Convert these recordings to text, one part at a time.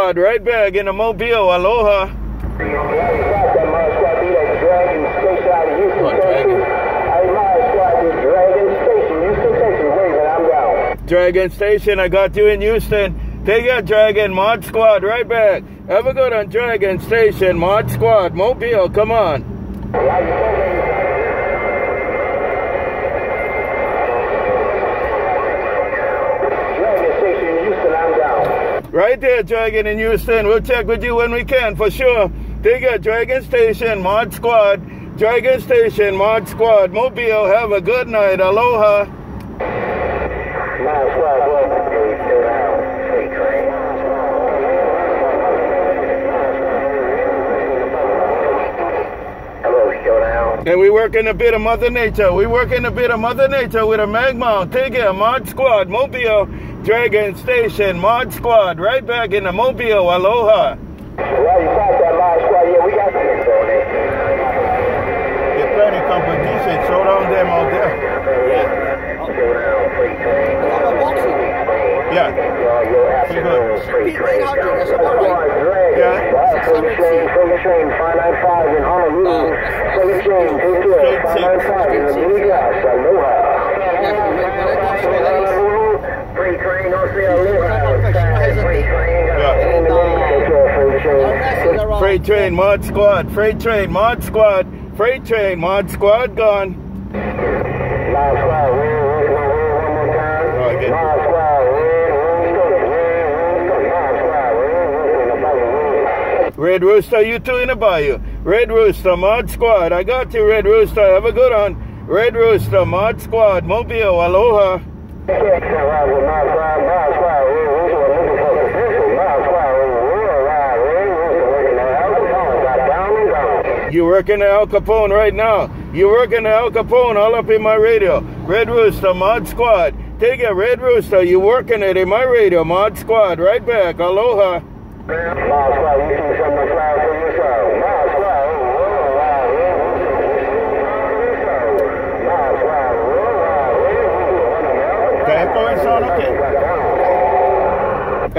Right back in the Mobile. Aloha. Dragon Station, I got you in Houston. Take it, Dragon Mod Squad, right back. Have a good on Dragon Station, Mod Squad, Mobile, come on. Right there, Dragon in Houston. We'll check with you when we can, for sure. Take it, Dragon Station, Mod Squad, Dragon Station, Mod Squad, Mobile. Have a good night. Aloha. And we work in a bit of Mother Nature. We work in a bit of Mother Nature with a Magma, Take it, Mod Squad, Mobile, Dragon Station, Mod Squad, right back in the Mobile. Aloha. Well, you got that Mod Squad. Yeah, we got this on there. Get plenty competition. Show down them out there. Yeah. Pretty good. Pete 800, that's about right. Yeah. Freight train, freight train, 595 in Honolulu. Freight train, take care, 595 in the Minneapolis. Aloha. Yeah, when when I talk to ladies, Honolulu, freight train, don't say aloha. Freight train, Freight train. Mod Squad, Freight train, Mod Squad, Freight train, Mod Squad gone. Mod Squad. Red Rooster, you two in the bayou. Red Rooster, Mod Squad. I got you, Red Rooster. Have a good one. Red Rooster, Mod Squad, Mobile, Aloha. You working at Al Capone right now. You working at Al Capone all up in my radio. Red Rooster, Mod Squad. Take it, Red Rooster. You working it in my radio, Mod Squad. Right back. Aloha. Okay,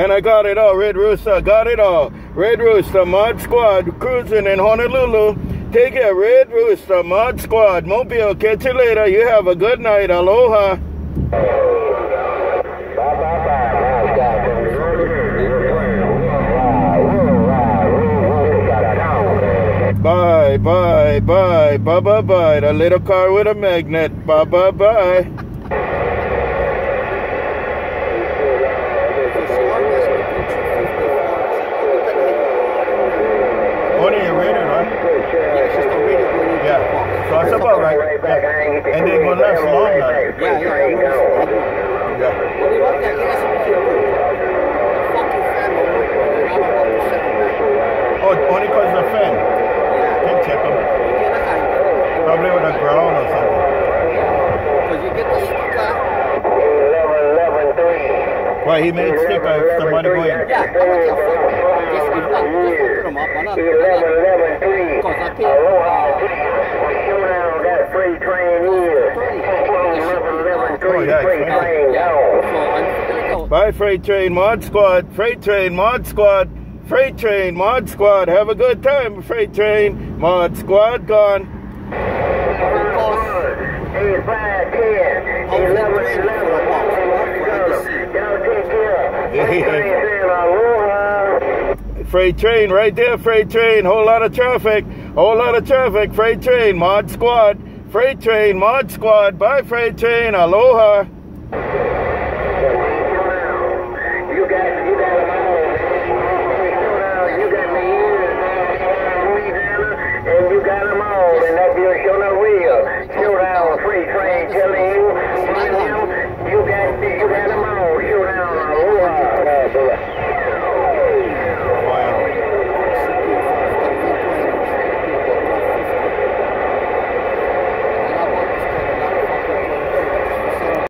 And I got it all, Red Rooster, got it all. Red Rooster, Mod Squad, cruising in Honolulu. Take it, Red Rooster, Mod Squad, Mobile. Catch you later. You have a good night. Aloha. Bye, bye, bye, bye, bye, bye, bye, bye. The little car with a magnet. Bye, bye, bye. What are you reading, right? Yeah. So that's about right. Yeah. And then go left long now. Yeah, yeah, yeah. Yeah. What you want that gas to be Fucking fan will work, man. I'm about to set it. Oh, only because the fan. Yeah. Can check them. You get a high. Probably with a ground or something. Because you get the sticker. Why he made sticker if somebody go in. Yeah, I'm not your fuck. Just if not, them up. I'm not. I'm not. Because I paid. Oh, yeah, fine. Yeah. So figuring it out. Bye, Freight Train Mod Squad. Freight Train Mod Squad. Freight Train Mod Squad. Have a good time, Freight Train Mod Squad gone. Freight train right there, freight train. Whole lot of traffic. Whole lot of traffic. Freight train, mod squad. Freight train, mod squad. Bye, freight train. Aloha.